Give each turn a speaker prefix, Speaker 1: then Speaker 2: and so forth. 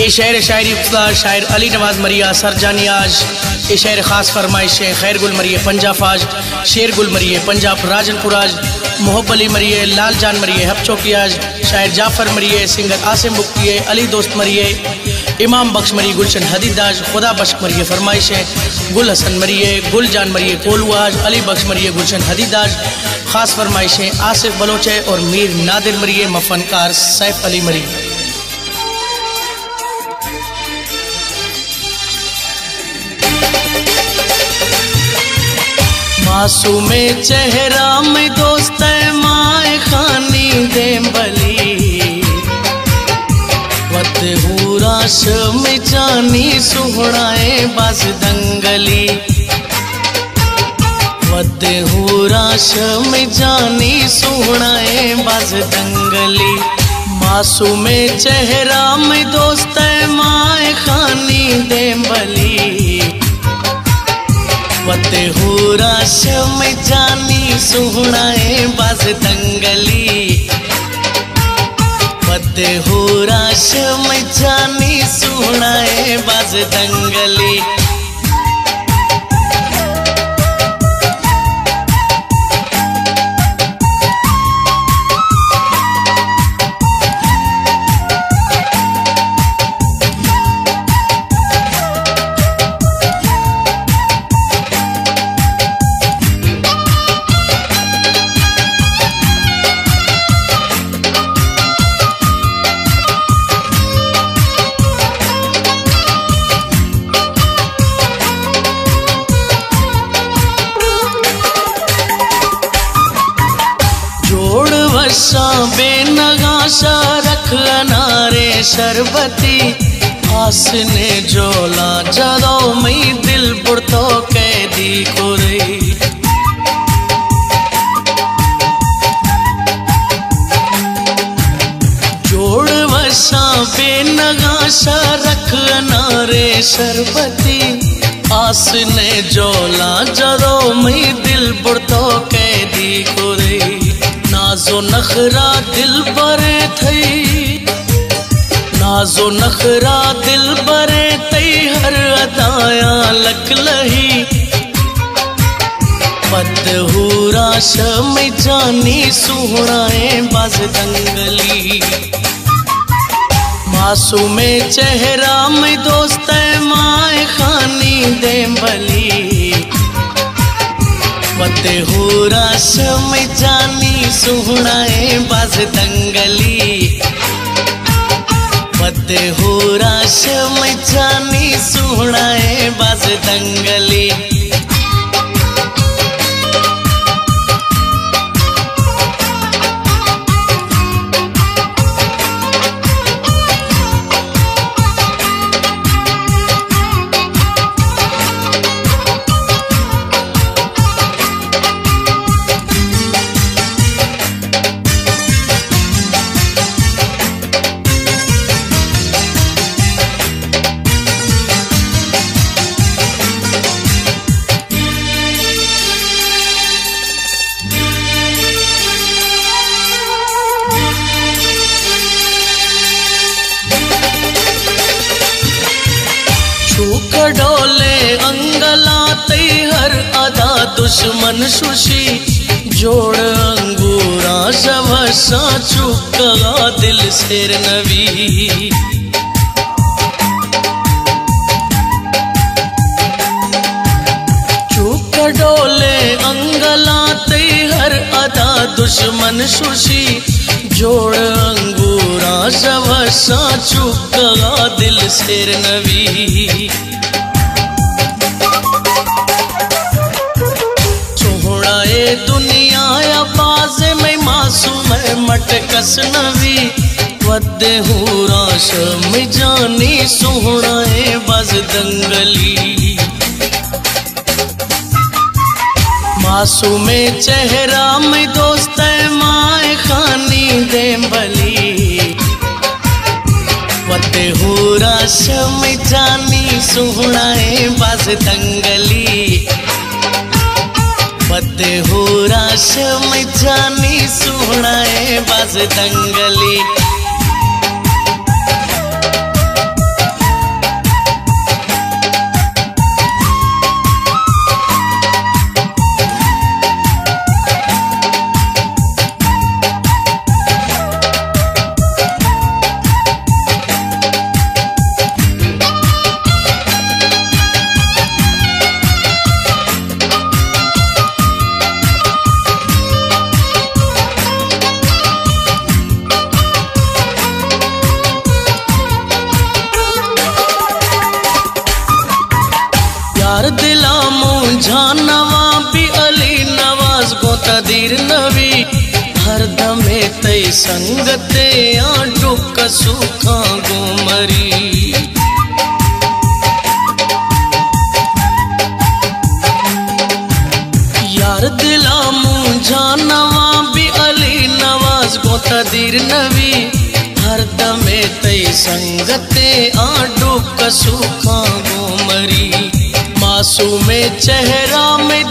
Speaker 1: ये शहर शायरी उस्ताद शायर अली नवाज़ मरिया, सरजानी आज। ये शहर ख़ास फरमाइश है खैर गुल मरिए, पंजाब आज। शेर गुल मरिए, पंजाब राजनपुर आज। मोहब अली मरिए लाल जान मरिए हब चौकी आज। शायर जाफ़र मरिए, सिंगर आसिम बुक्तिए अली दोस्त मरिए। इमाम बख्श मरिए, गुलशन हदीदाज खुदा बख्श मरिए, फरमाइश है। गुल हसन मरिए गुल जान मरिए कोलुआज अली बख्श मरिए, गुलशन हदीदाज ख़ास फरमाइश आसिफ बलोच है और मीर नादिर मरिए, मफनकार सैफ अली मरिए।
Speaker 2: मासूम चेहरा में दोस्त माए खानी दे बली। वत राश में जानी सुहड़ाए बस दंगली। वत राश में जानी सुहड़ाए बस दंगली। मासूम चेहरा में दोस्त माए खानी दे बली। वते हो राशम जानी सुहणाए बाज दंगली। वते हो राशम जानी सुहणाए बाज दंगली। वर्षा बेनगाशा रख अनारे शरबती। आस ने जोला जदो मई दिल बुड़तो कैदी रही जोड़ वशा बेनगाशा रख अनारे शरबती। आस ने जोला नाजो नखरा दिल बरे थई। नाजो नखरा दिल बरे तई हर अदाया लक लही। पत हूरा शम जानी सुहराए बस दंगली। मासूम चेहरा में दोस्त माए खानी दे बली। पते हो राशम जानी सुहणाए बाज दंगली। पते हो राशम जानी सुहणाए बाज दंगली। दुश्मन सुशी जोड़ अंगूरा शवसा चुका दिल शेर नवी। चुक डोले अंगलाते हर अदा दुश्मन सुशी जोड़ अंगूरा शवसा चुका दिल शेर नवी। मासूम मटकस नवी। वदे हूँ राश में जानी सुहणाए बज दंगली। मासूम चेहरा में दोस्त माए खानी दे बली। वते हूँ राश में जानी सुहणाए बज दंगली। पते हो राश में जानी बस दंगली दिला मुझानवा भी अली नवाज़ गोता दीर नवी हर दमे तई संगते आटो कसुखा गोमरी। यार दिला मुझानवा भी अली नवाज़ गोता दीर नवी हर दमे तई संगते आडो कसुखा गोमरी। मासूमे चेहरा में